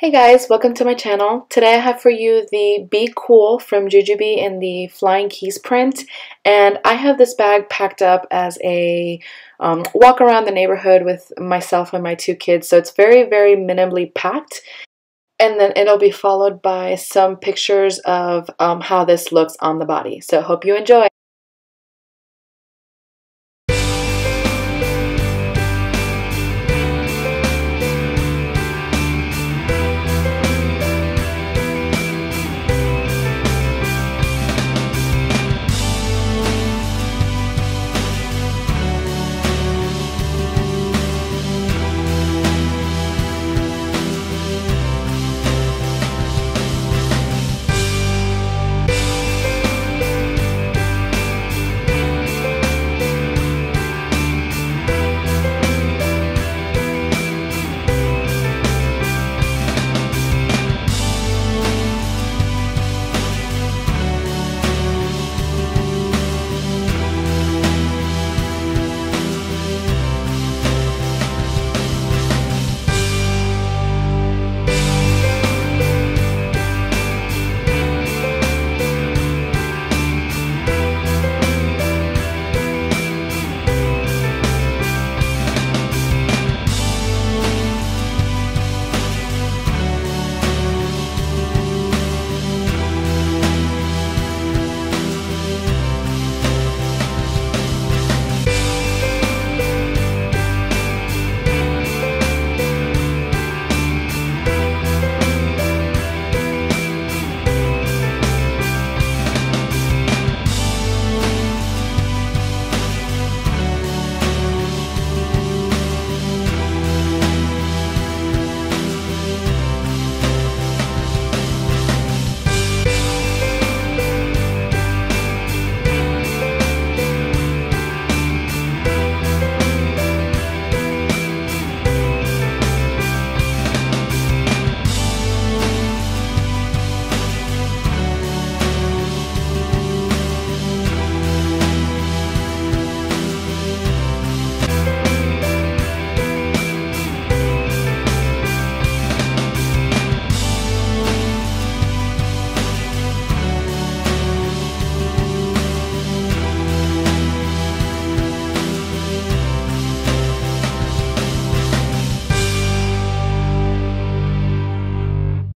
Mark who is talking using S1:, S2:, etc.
S1: Hey guys, welcome to my channel. Today I have for you the Be Cool from Jujube in the Flying Keys print and I have this bag packed up as a um, walk around the neighborhood with myself and my two kids so it's very very minimally packed and then it'll be followed by some pictures of um, how this looks on the body. So hope you enjoy.